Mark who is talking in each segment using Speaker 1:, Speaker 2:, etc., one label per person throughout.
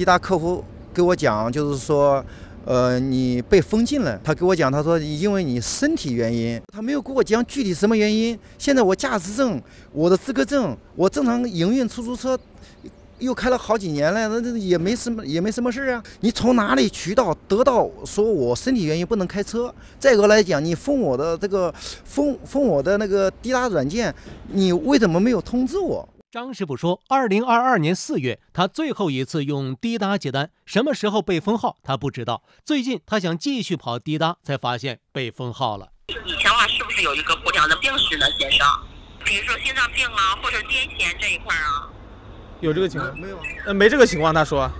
Speaker 1: 滴答客户给我讲，就是说。呃，你被封禁了。他给我讲，他说因为你身体原因，他没有给我讲具体什么原因。现在我驾驶证、我的资格证，我正常营运出租车，又开了好几年了，那这也没什么，也没什么事啊。你从哪里渠道得到说我身体原因不能开车？再一个来讲，你封我的这个封封我的那个滴答软件，你为什么没有通知我？
Speaker 2: 张师傅说，二零二二年四月，他最后一次用滴答接单，什么时候被封号他不知道。最近他想继续跑滴答，才发现被封号了。
Speaker 3: 以前话是不是有一个不良的病史呢，先生？比如说心脏病啊，或者癫痫这一块啊？
Speaker 4: 有这个情况
Speaker 1: 没有？
Speaker 4: 呃，没这个情况，他说。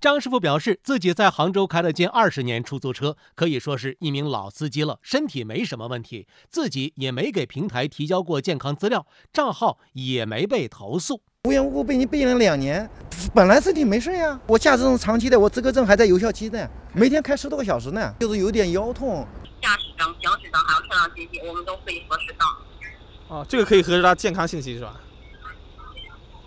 Speaker 2: 张师傅表示，自己在杭州开了近二十年出租车，可以说是一名老司机了，身体没什么问题，自己也没给平台提交过健康资料，账号也没被投诉。
Speaker 1: 无缘无故被你背了两年，本来身体没事呀，我驾驶证长期的，我资格证还在有效期呢，每天开十多个小时呢，就是有点腰痛。
Speaker 3: 驾驶证、行驶证还有车辆信息，我们都可以核实到。
Speaker 4: 哦，这个可以核实到健康信息是吧？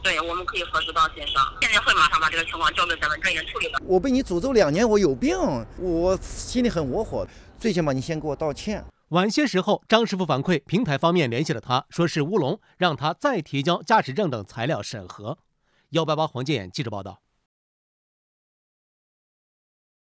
Speaker 3: 对，我们可以核实到先生。现在会马上把这个情况交给咱们专员处理的。
Speaker 1: 我被你诅咒两年，我有病，我心里很窝火。最起码你先给我道歉。
Speaker 2: 晚些时候，张师傅反馈平台方面联系了他，说是乌龙，让他再提交驾驶证等材料审核。幺八八黄建记者报道。